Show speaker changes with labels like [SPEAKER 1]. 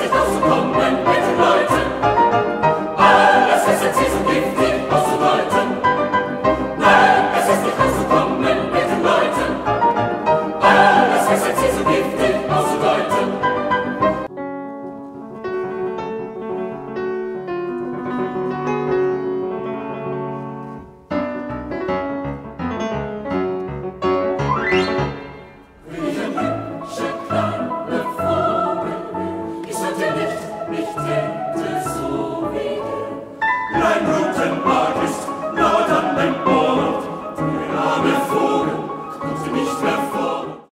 [SPEAKER 1] es ist kommen, Nine roots and.